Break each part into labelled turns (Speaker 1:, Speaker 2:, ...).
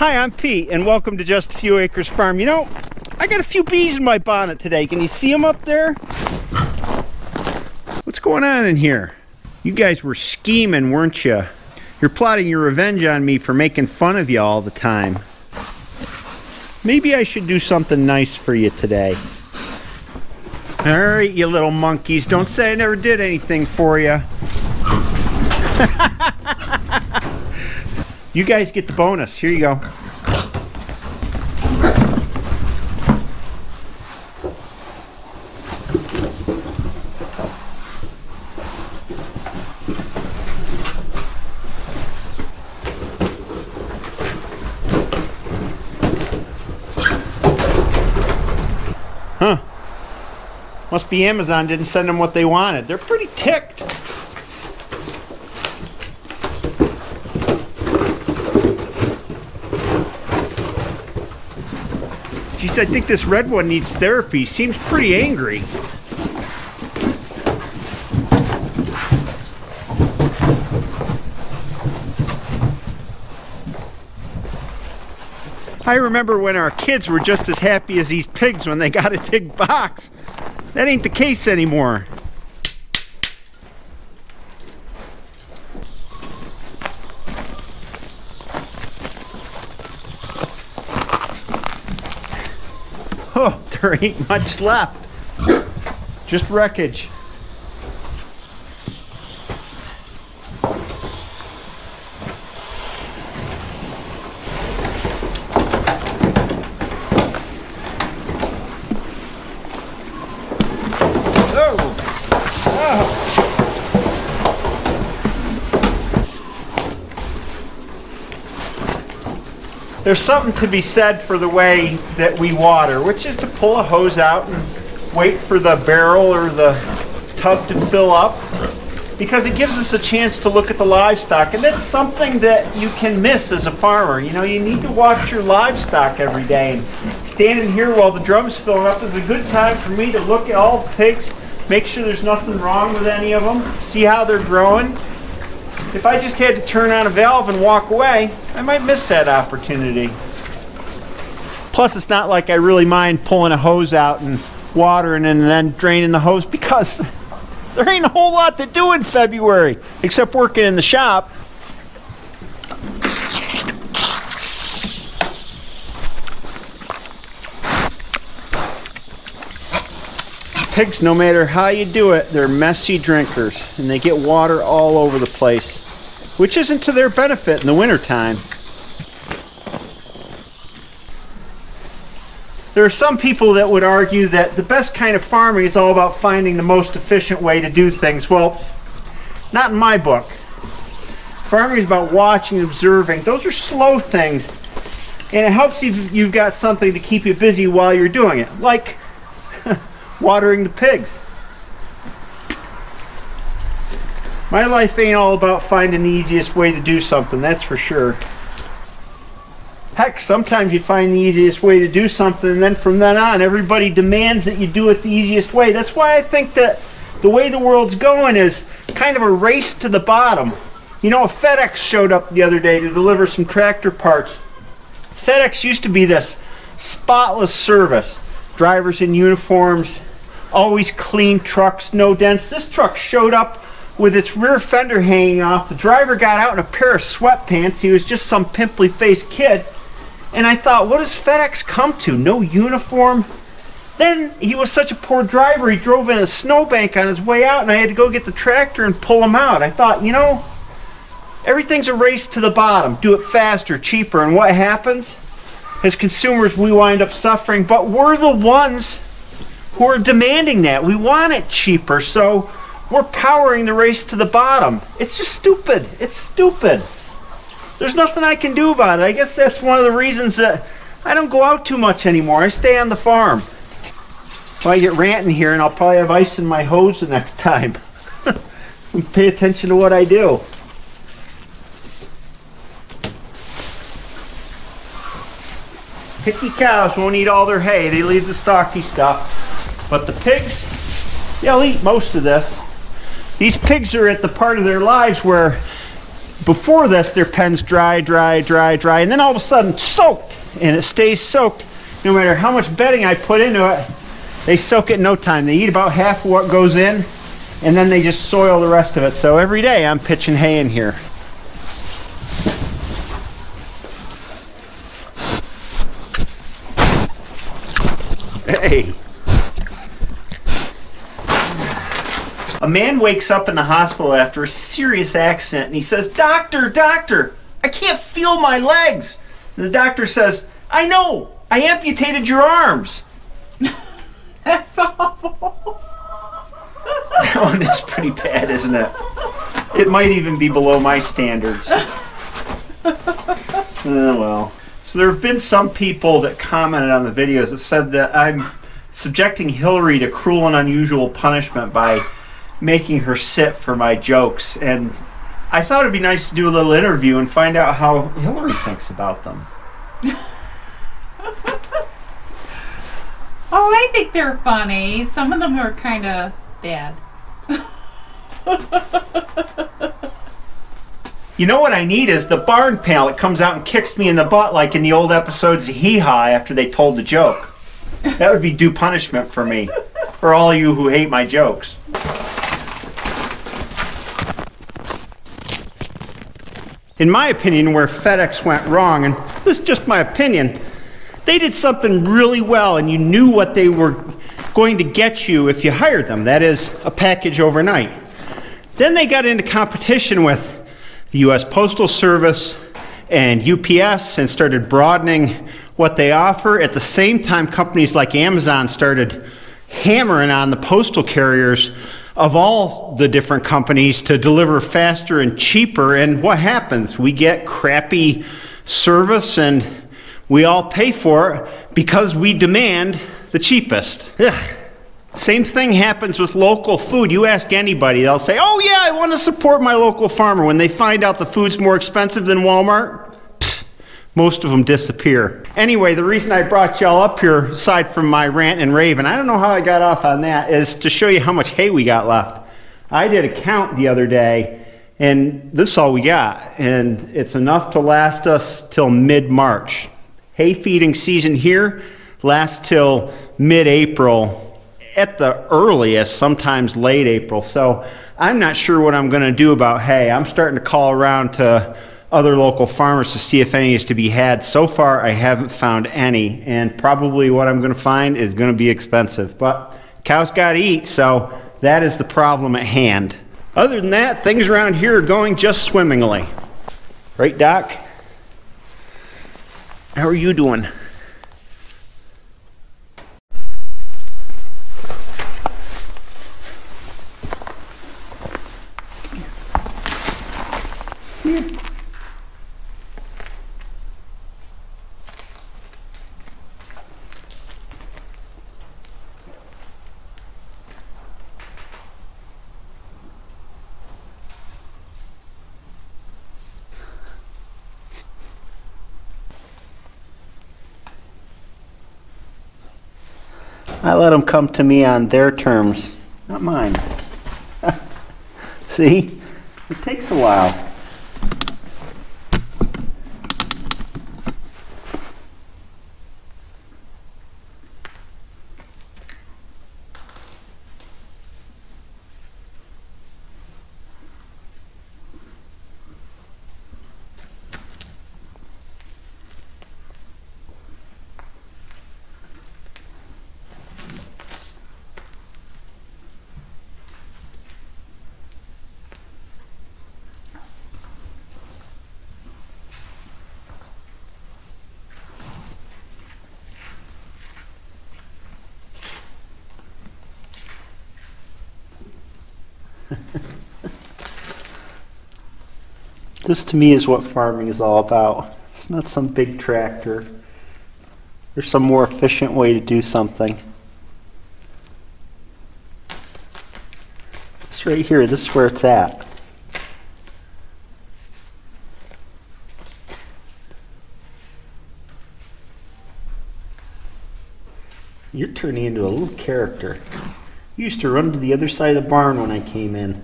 Speaker 1: Hi, I'm Pete, and welcome to Just a Few Acres Farm. You know, I got a few bees in my bonnet today. Can you see them up there? What's going on in here? You guys were scheming, weren't you? You're plotting your revenge on me for making fun of you all the time. Maybe I should do something nice for you today. All right, you little monkeys. Don't say I never did anything for you. you guys get the bonus. Here you go. Huh. Must be Amazon didn't send them what they wanted. They're pretty ticked. Geez, I think this red one needs therapy. Seems pretty angry. I remember when our kids were just as happy as these pigs when they got a big box. That ain't the case anymore. Oh, there ain't much left. Just wreckage. Oh. Oh. There's something to be said for the way that we water, which is to pull a hose out and wait for the barrel or the tub to fill up because it gives us a chance to look at the livestock and that's something that you can miss as a farmer. You know you need to watch your livestock every day and standing here while the drum's filling up is a good time for me to look at all the pigs make sure there's nothing wrong with any of them see how they're growing if i just had to turn on a valve and walk away i might miss that opportunity plus it's not like i really mind pulling a hose out and watering and then draining the hose because there ain't a whole lot to do in February except working in the shop. Pigs, no matter how you do it, they're messy drinkers and they get water all over the place, which isn't to their benefit in the wintertime. There are some people that would argue that the best kind of farming is all about finding the most efficient way to do things. Well, not in my book. Farming is about watching and observing. Those are slow things. And it helps you if you've got something to keep you busy while you're doing it, like watering the pigs. My life ain't all about finding the easiest way to do something, that's for sure. Heck, sometimes you find the easiest way to do something, and then from then on, everybody demands that you do it the easiest way. That's why I think that the way the world's going is kind of a race to the bottom. You know, FedEx showed up the other day to deliver some tractor parts. FedEx used to be this spotless service. Drivers in uniforms, always clean trucks, no dents. This truck showed up with its rear fender hanging off. The driver got out in a pair of sweatpants. He was just some pimply faced kid. And I thought, what does FedEx come to? No uniform? Then he was such a poor driver, he drove in a snowbank on his way out, and I had to go get the tractor and pull him out. I thought, you know, everything's a race to the bottom. Do it faster, cheaper, and what happens? As consumers, we wind up suffering, but we're the ones who are demanding that. We want it cheaper, so we're powering the race to the bottom. It's just stupid. It's stupid there's nothing I can do about it. I guess that's one of the reasons that I don't go out too much anymore. I stay on the farm. Well, I get ranting here, and I'll probably have ice in my hose the next time. Pay attention to what I do. Picky cows won't eat all their hay. They leave the stocky stuff. But the pigs, they'll eat most of this. These pigs are at the part of their lives where before this, their pen's dry, dry, dry, dry, and then all of a sudden soaked, and it stays soaked. No matter how much bedding I put into it, they soak it in no time. They eat about half of what goes in, and then they just soil the rest of it. So every day I'm pitching hay in here. Hey. A man wakes up in the hospital after a serious accident and he says, Doctor, doctor, I can't feel my legs. And the doctor says, I know, I amputated your arms.
Speaker 2: That's awful.
Speaker 1: That one is pretty bad, isn't it? It might even be below my standards. oh well. So there have been some people that commented on the videos that said that I'm subjecting Hilarie to cruel and unusual punishment by making her sit for my jokes. And I thought it'd be nice to do a little interview and find out how Hilarie thinks about them.
Speaker 2: Oh, I think they're funny. Some of them are kind of bad.
Speaker 1: You know what I need is the barn pal that comes out and kicks me in the butt like in the old episodes of Hee Haw after they told the joke. That would be due punishment for me. For all you who hate my jokes. In my opinion, where FedEx went wrong, and this is just my opinion, they did something really well and you knew what they were going to get you if you hired them. That is, a package overnight. Then they got into competition with the US Postal Service and UPS and started broadening what they offer. At the same time, companies like Amazon started hammering on the postal carriers of all the different companies to deliver faster and cheaper. And what happens? We get crappy service and we all pay for it because we demand the cheapest. Ugh. Same thing happens with local food. You ask anybody, they'll say, Oh, yeah, I want to support my local farmer. When they find out the food's more expensive than Walmart, most of them disappear. Anyway, the reason I brought y'all up here, aside from my rant and rave, and I don't know how I got off on that, is to show you how much hay we got left. I did a count the other day, and this is all we got. And it's enough to last us till mid March. Hay feeding season here lasts till mid April at the earliest, sometimes late April. So I'm not sure what I'm going to do about hay. I'm starting to call around to other local farmers to see if any is to be had. So far, I haven't found any, and probably what I'm going to find is going to be expensive. But cows got to eat, so that is the problem at hand. Other than that, things around here are going just swimmingly. Right, Doc? How are you doing? I let them come to me on their terms, not mine. See? It takes a while. this to me is what farming is all about. It's not some big tractor. There's some more efficient way to do something. This right here, this is where it's at. You're turning into a little character. Used to run to the other side of the barn when I came in.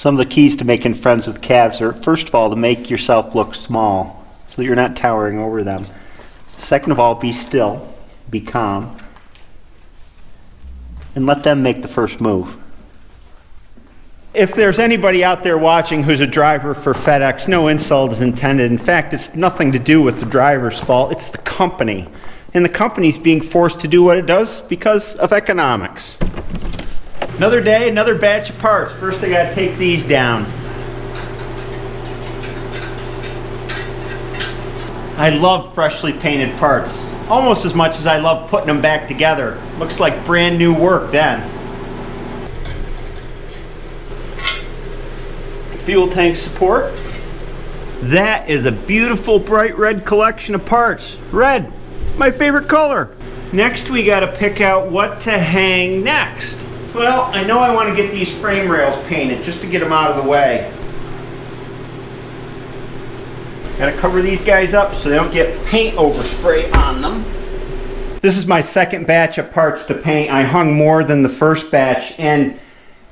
Speaker 1: Some of the keys to making friends with calves are first of all to make yourself look small so that you're not towering over them. Second of all, be still, be calm, and let them make the first move. If there's anybody out there watching who's a driver for FedEx, no insult is intended. In fact, it's nothing to do with the driver's fault, it's the company. And the company's being forced to do what it does because of economics. Another day, another batch of parts. First, I gotta take these down. I love freshly painted parts, almost as much as I love putting them back together. Looks like brand new work then. Fuel tank support. That is a beautiful bright red collection of parts. Red, my favorite color. Next we gotta pick out what to hang next. Well, I know I want to get these frame rails painted just to get them out of the way. Gotta cover these guys up so they don't get paint overspray on them. This is my second batch of parts to paint. I hung more than the first batch and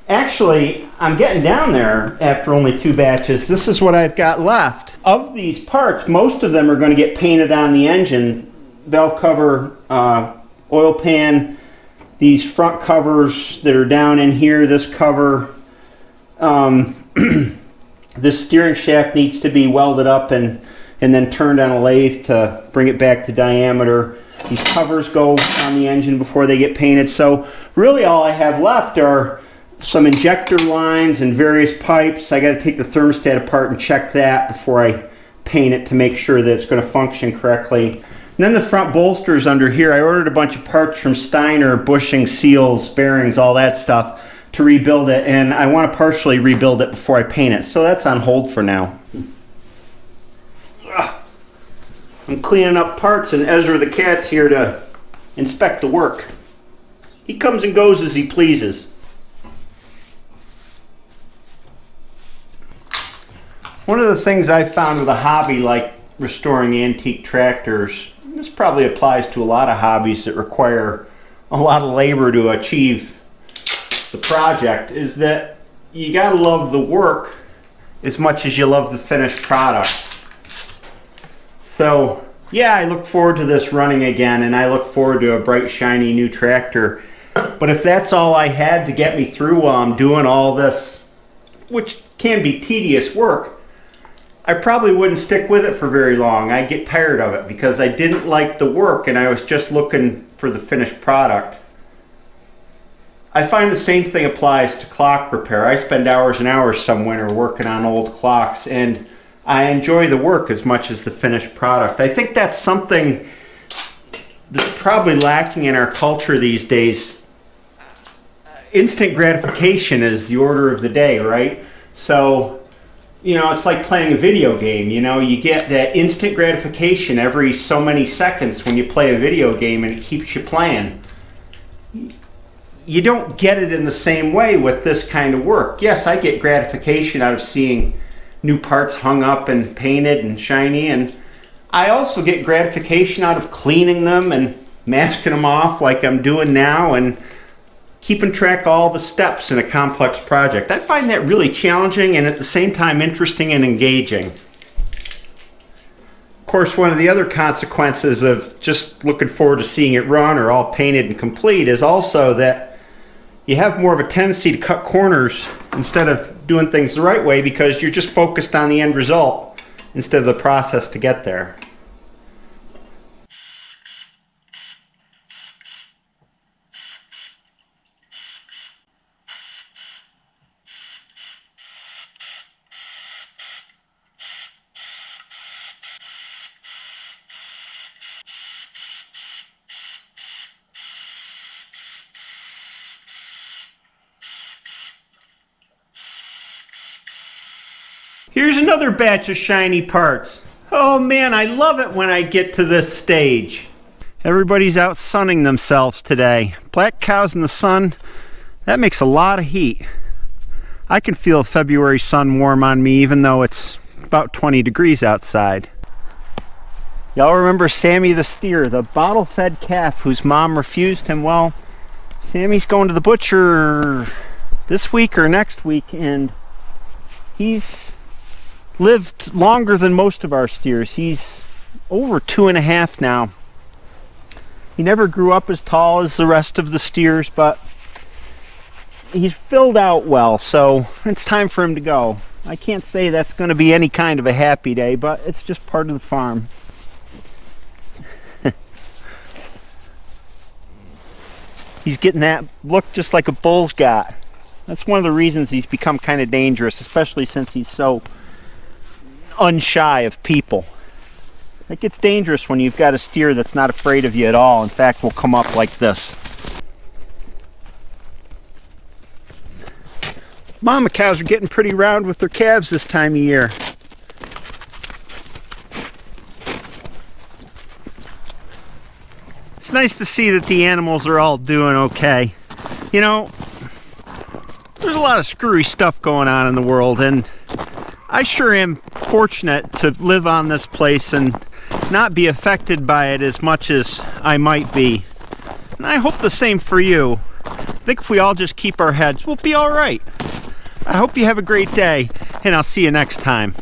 Speaker 1: actually I'm getting down there after only two batches. This is what I've got left. Of these parts, most of them are going to get painted on the engine. Valve cover, uh, oil pan, these front covers that are down in here, this cover, um, this steering shaft needs to be welded up and, and then turned on a lathe to bring it back to diameter. These covers go on the engine before they get painted. So really all I have left are some injector lines and various pipes. I got to take the thermostat apart and check that before I paint it to make sure that it's going to function correctly. And then the front bolsters under here, I ordered a bunch of parts from Steiner, bushing, seals, bearings, all that stuff to rebuild it. And I want to partially rebuild it before I paint it. So that's on hold for now. I'm cleaning up parts and Ezra the cat's here to inspect the work. He comes and goes as he pleases. One of the things I found with a hobby like restoring antique tractors this probably applies to a lot of hobbies that require a lot of labor to achieve the project is that you got to love the work as much as you love the finished product. So yeah, I look forward to this running again and I look forward to a bright shiny new tractor. But if that's all I had to get me through while I'm doing all this, which can be tedious work, I probably wouldn't stick with it for very long. I'd get tired of it because I didn't like the work and I was just looking for the finished product. I find the same thing applies to clock repair. I spend hours and hours some winter working on old clocks and I enjoy the work as much as the finished product. I think that's something that's probably lacking in our culture these days. Instant gratification is the order of the day, right? So you know, it's like playing a video game. You know, you get that instant gratification every so many seconds when you play a video game and it keeps you playing. You don't get it in the same way with this kind of work. Yes, I get gratification out of seeing new parts hung up and painted and shiny, and I also get gratification out of cleaning them and masking them off like I'm doing now and keeping track all the steps in a complex project. I find that really challenging and at the same time interesting and engaging. Of course, one of the other consequences of just looking forward to seeing it run or all painted and complete is also that you have more of a tendency to cut corners instead of doing things the right way because you're just focused on the end result instead of the process to get there. Here's another batch of shiny parts. Oh man, I love it when I get to this stage. Everybody's out sunning themselves today. Black cows in the sun, that makes a lot of heat. I can feel February sun warm on me even though it's about 20 degrees outside. Y'all remember Sammy the steer, the bottle-fed calf whose mom refused him? Well, Sammy's going to the butcher this week or next week and He's lived longer than most of our steers. He's over two and a half now. He never grew up as tall as the rest of the steers, but he's filled out well, so it's time for him to go. I can't say that's going to be any kind of a happy day, but it's just part of the farm. he's getting that look just like a bull's got. That's one of the reasons he's become kind of dangerous, especially since he's so unshy of people. It gets dangerous when you've got a steer that's not afraid of you at all. In fact, will come up like this. Mama cows are getting pretty round with their calves this time of year. It's nice to see that the animals are all doing okay. You know, there's a lot of screwy stuff going on in the world, and I sure am fortunate to live on this place and not be affected by it as much as I might be. And I hope the same for you. I think if we all just keep our heads, we'll be all right. I hope you have a great day, and I'll see you next time.